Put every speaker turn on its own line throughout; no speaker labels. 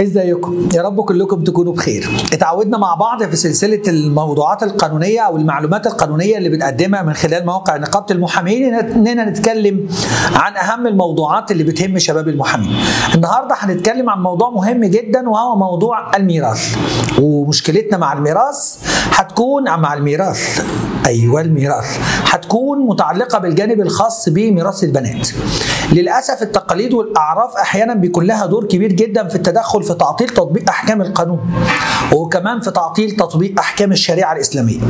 ازيكم؟ يا رب كلكم تكونوا بخير. اتعودنا مع بعض في سلسلة الموضوعات القانونية أو المعلومات القانونية اللي بنقدمها من خلال مواقع نقابة المحامين. إننا نتكلم عن أهم الموضوعات اللي بتهم شباب المحامين. النهارده هنتكلم عن موضوع مهم جدا وهو موضوع الميراث. ومشكلتنا مع الميراث هتكون مع الميراث. أيوه الميراث. هتكون متعلقة بالجانب الخاص بميراث البنات. للأسف التقاليد والأعراف أحيانا بيكون لها دور كبير جدا في التدخل في تعطيل تطبيق أحكام القانون وكمان في تعطيل تطبيق أحكام الشريعة الإسلامية.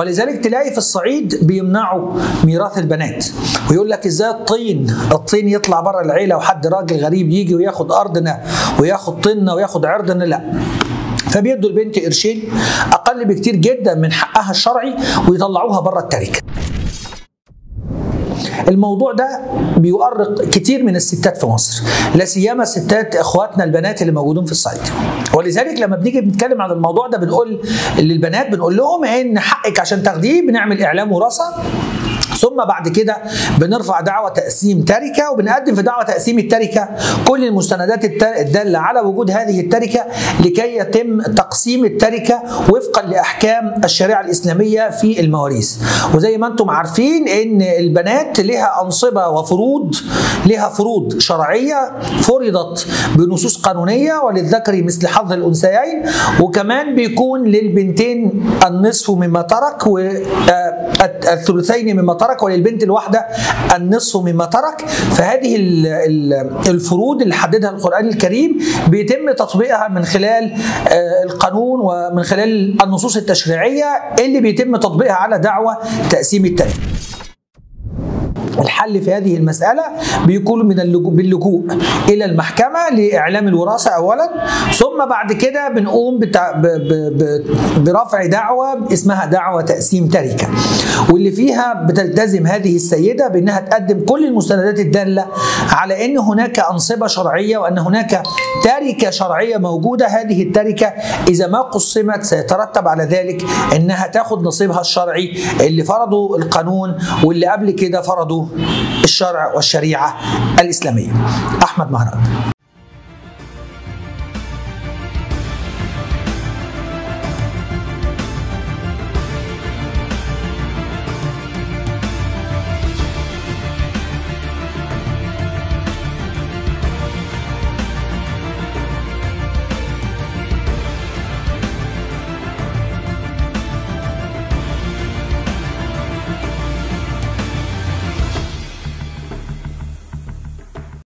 ولذلك تلاقي في الصعيد بيمنعوا ميراث البنات ويقول لك إزاي الطين الطين يطلع بره العيلة وحد راجل غريب يجي وياخد أرضنا وياخد طيننا وياخد عرضنا؟ لا. فبيدوا البنت قرشين أقل بكتير جدا من حقها الشرعي ويطلعوها بره التركة. الموضوع ده بيؤرق كتير من الستات في مصر لا سيما ستات إخواتنا البنات اللي موجودين في الصعيد. ولذلك لما بنيجي بنتكلم عن الموضوع ده بنقول للبنات بنقول لهم إن حقك عشان تاخديه بنعمل إعلام وراثة ثم بعد كده بنرفع دعوى تقسيم تركة وبنقدم في دعوى تقسيم التركة كل المستندات الدالة على وجود هذه التركة لكي يتم تقسيم التركة وفقا لأحكام الشريعة الإسلامية في المواريث. وزي ما أنتم عارفين إن البنات لها أنصبة وفروض لها فروض شرعية فرضت بنصوص قانونية وللذكر مثل حظ الأنثيين وكمان بيكون للبنتين النصف مما ترك والثلثين مما ترك وللبنت الواحدة النصف مما ترك. فهذه الفروض اللي حددها القرآن الكريم بيتم تطبيقها من خلال القانون ومن خلال النصوص التشريعية اللي بيتم تطبيقها على دعوة تقسيم التركه الحل في هذه المسألة بيكون من اللجوء باللجوء إلى المحكمة لإعلام الوراثة أولا ثم بعد كده بنقوم. برفع دعوة اسمها دعوة تقسيم تركة واللي فيها بتلتزم هذه السيدة بأنها تقدم كل المستندات الدالة على أن هناك أنصبة شرعية وأن هناك تركة شرعية موجودة هذه التركة إذا ما قسمت سيترتب على ذلك أنها تاخد نصيبها الشرعي اللي فرضه القانون واللي قبل كده فرضه الشرع والشريعة الإسلامية. أحمد مهران.